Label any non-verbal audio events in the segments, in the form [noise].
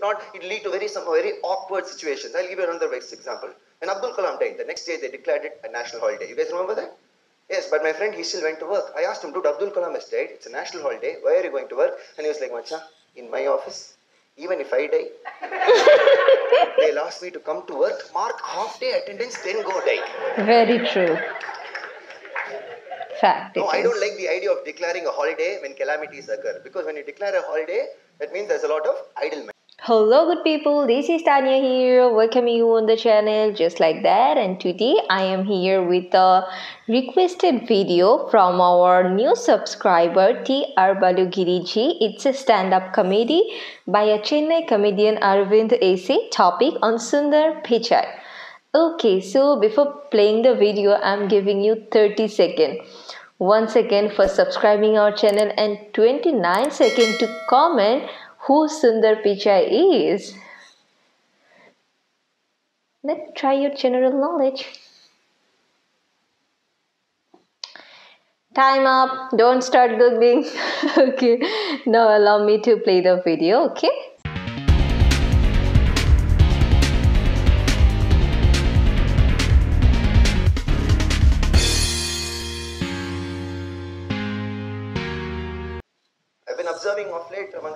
not, it lead to very some very awkward situations. I'll give you another best example. When Abdul Kalam died, the next day they declared it a national holiday. You guys remember that? Yes, but my friend, he still went to work. I asked him, dude, Abdul Kalam has died. It's a national holiday. Why are you going to work? And he was like, Macha, in my office, even if I die, [laughs] they'll ask me to come to work, mark half day attendance, then go die. Very true. Fact. No, I don't like the idea of declaring a holiday when calamities occur. Because when you declare a holiday, that means there's a lot of idleness. Hello, good people. This is Tanya here, welcoming you on the channel just like that. And today I am here with a requested video from our new subscriber T. R. Balugiriji. It's a stand-up comedy by a Chennai comedian Aravind SA Topic on Sundar Pichai. Okay, so before playing the video, I'm giving you 30 seconds. 1 second for subscribing our channel and 29 second to comment who Sundar Pichai is. Let's try your general knowledge. Time up. Don't start googling. [laughs] okay. Now allow me to play the video. Okay.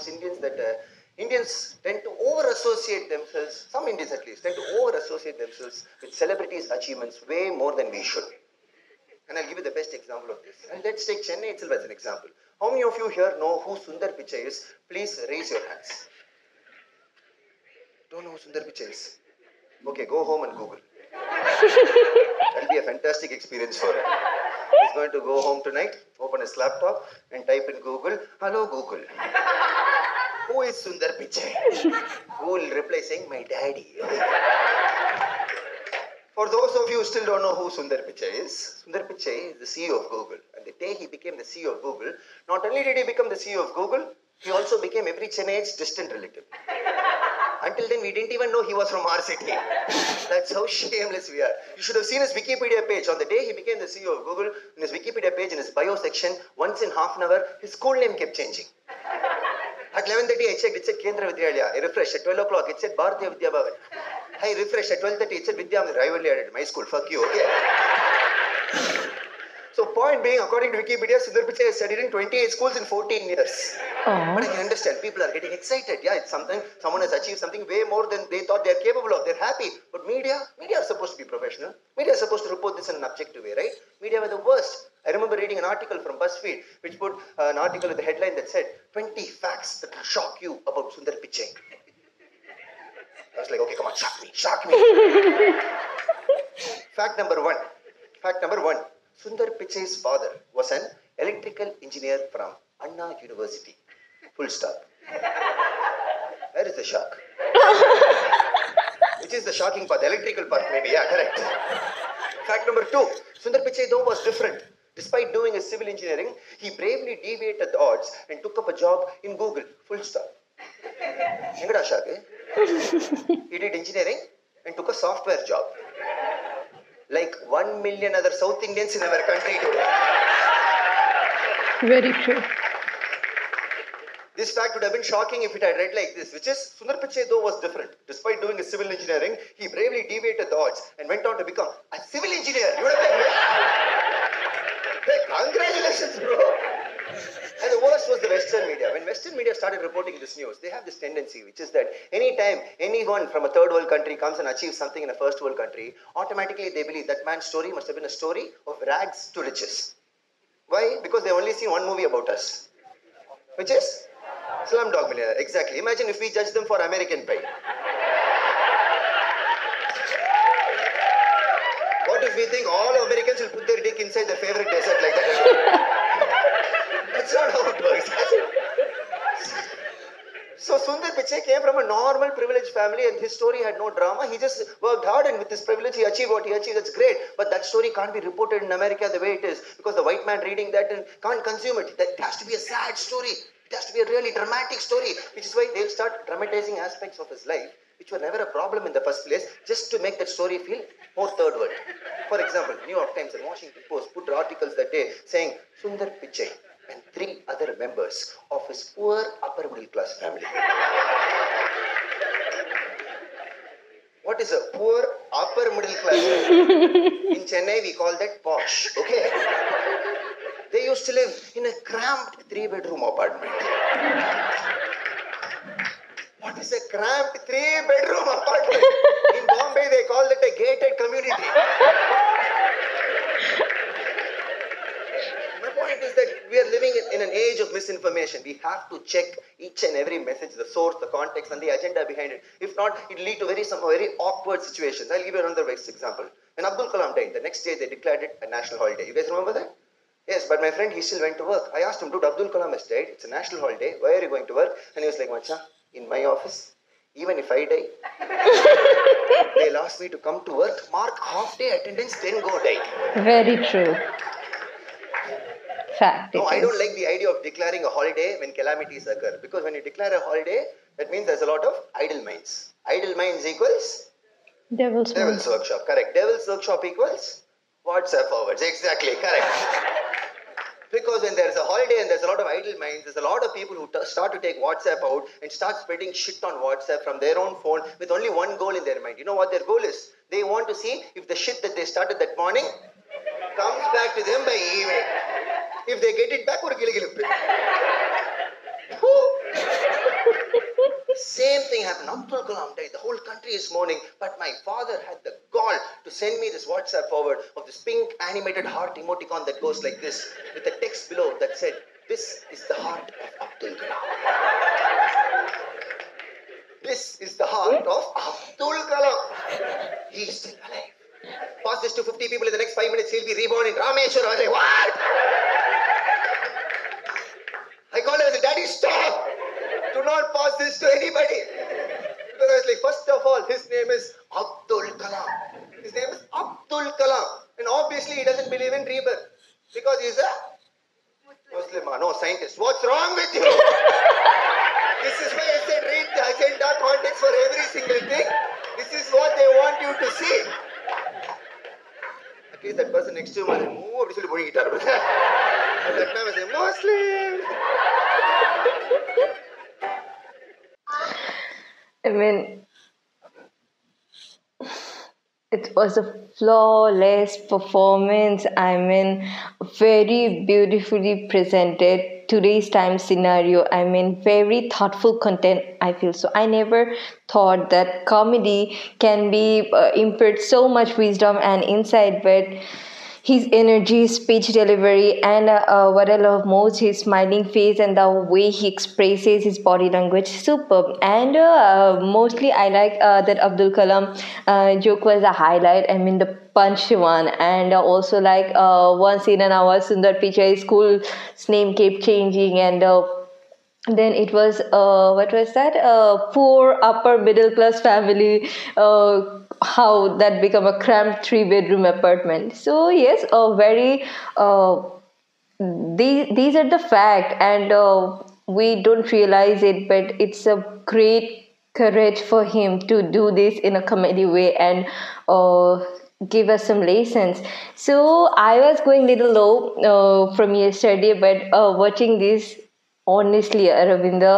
Indians that uh, Indians tend to over associate themselves, some Indians at least, tend to over associate themselves with celebrities' achievements way more than we should. And I'll give you the best example of this. And let's take Chennai itself as an example. How many of you here know who Sundar Pichai is? Please raise your hands. Don't know who Sundar Pichai is? Okay, go home and Google. That'll be a fantastic experience for him. He's going to go home tonight, open his laptop, and type in Google, Hello Google. Oh, who is Sundar Pichai? Who will reply saying, My daddy. For those of you who still don't know who Sundar Pichai is, Sundar Pichai is the CEO of Google. And the day he became the CEO of Google, not only did he become the CEO of Google, he also became every Chennai's distant relative. Until then, we didn't even know he was from our city. That's how shameless we are. You should have seen his Wikipedia page. On the day he became the CEO of Google, in his Wikipedia page, in his bio section, once in half an hour, his school name kept changing. At 11.30, I checked, it said Kendra Vidyalaya. I refreshed. At 12 o'clock, it said Bharatiya Vidya Bhavan. I refreshed. At 12.30, it said Vidya Mandir. I added my school. Fuck you, okay? So point being, according to Wikipedia, Sundar Pichai has studied in 28 schools in 14 years. Oh. But I can understand. People are getting excited. Yeah, it's something, someone has achieved something way more than they thought they're capable of. They're happy. But media, media are supposed to be professional. Media are supposed to report this in an objective way, right? Media were the worst. I remember reading an article from BuzzFeed, which put uh, an article with a headline that said, 20 facts that will shock you about Sundar Pichai. I was like, okay, come on, shock me, shock me. [laughs] Fact number one. Fact number one. Sundar Pichai's father was an electrical engineer from Anna University. Full stop. Where is the shock? Which is the shocking part? The electrical part, maybe. Yeah, correct. Fact number two Sundar Pichai, though, was different. Despite doing a civil engineering, he bravely deviated the odds and took up a job in Google. Full stop. Eh? he did engineering and took a software job. Like one million other South Indians in our country today. Very true. This fact would have been shocking if it had read like this, which is Sundar Pichai though was different. Despite doing a civil engineering, he bravely deviated the odds and went on to become a civil engineer. You would have been hey, congratulations, bro. And the worst was the Western media. When Western media started reporting this news, they have this tendency, which is that anytime anyone from a third world country comes and achieves something in a first world country, automatically they believe that man's story must have been a story of rags to riches. Why? Because they only seen one movie about us, which is Slumdog Millionaire. Exactly. Imagine if we judge them for American Pie. What if we think all Americans will put their dick inside their favorite desert like that? [laughs] Not how it works. So Sundar Pichai came from a normal privileged family and his story had no drama. He just worked hard and with his privilege he achieved what he achieved. That's great. But that story can't be reported in America the way it is because the white man reading that and can't consume it. That has to be a sad story. It has to be a really dramatic story, which is why they'll start dramatizing aspects of his life which were never a problem in the first place, just to make that story feel more third world. For example, New York Times and Washington Post put articles that day saying Sundar Pichai and three other members of his poor upper middle class family what is a poor upper middle class. in Chennai, we call that posh. Okay. They used to live in a cramped three bedroom apartment. What is a cramped three bedroom apartment? In Bombay, they call it a gated community. My point is that we are living in, an age of misinformation. We have to check each and every message, the source, the context, and the agenda behind it. If not, it lead to very some very awkward situations. I'll give you another example. When Abdul Kalam died, the next day they declared it a national holiday. You guys remember that? Yes, but my friend, he still went to work. I asked him, dude, Abdul Kalam has died. It's a national holiday. Why are you going to work? And he was like, Macha, in my office, even if I die, [laughs] they'll ask me to come to work, mark half day attendance, then go die. Very true. No, I don't like the idea of declaring a holiday when calamities occur. Because when you declare a holiday, that means there's a lot of idle minds. Idle minds equals Devil's Devil's Work. Workshop. Correct. Devil's Workshop equals WhatsApp forwards. Exactly. Correct. [laughs] Because when there's a holiday and there's a lot of idle minds, there's a lot of people who t- start to take WhatsApp out and start spreading shit on WhatsApp from their own phone with only one goal in their mind. You know what their goal is? They want to see if the shit that they started that morning comes back to them by evening. If they get it back, or gilgilip. Same thing happened. Abdul Kalam died. The whole country is mourning. But my father had the gall to send me this WhatsApp forward of this pink animated heart emoticon that goes like this with a text below that said, This is the heart of Abdul Kalam. this is the heart of Abdul Kalam. He's still alive. Pass this to 50 people in the next five minutes, he'll be reborn in Rameshwar. I was like, What? I called him and said, Daddy, stop! Do not pass this to anybody. Because I was like, first of all, his name is Abdul Kalam. His name is Abdul Kalam. And obviously, he doesn't believe in rebirth. Because he's a Muslim, no scientist. What's wrong with you? this is why I said read the agenda context for every single thing. This is what they want you to see. At least that person next to him was like, "Ooh," அப்படி சொல்லி போய்கிட்டாரு. That man was a Muslim. I mean, it was a flawless performance. I mean, very beautifully presented today's time scenario. I mean, very thoughtful content. I feel so. I never thought that comedy can be uh, impart so much wisdom and insight, but his energy, speech delivery, and uh, uh, what I love most, his smiling face and the way he expresses his body language, superb. And uh, mostly, I like uh, that Abdul Kalam uh, joke was a highlight. I mean, the punch one, and uh, also like uh, scene in our Sundar Pichai's school's name kept changing, and uh, then it was uh, what was that? Uh, poor upper middle class family uh, how that become a cramped three bedroom apartment. So yes a very uh, these these are the fact and uh, we don't realize it but it's a great courage for him to do this in a comedy way and uh, give us some lessons. So i was going little low from yesterday but watching this honestly aravinda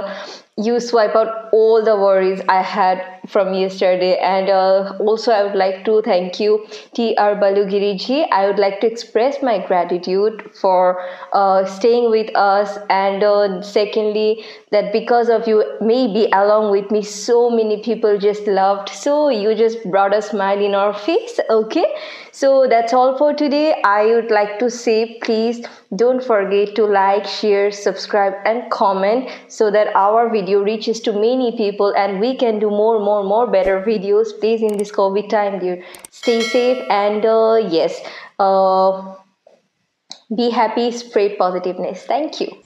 you swipe out all the worries i had from yesterday. And uh, also i would like to thank you tr balugiriji. I would like to express my gratitude for uh, staying with us. And uh, secondly that because of you maybe along with me so many people just loved. So you just brought a smile in our face okay? So that's all for today. I would like to say please don't forget to like share subscribe and comment so that our video reaches to many people and we can do more more more better videos. Please in this covid time dear stay safe and uh, yes uh, be happy spread positiveness. Thank you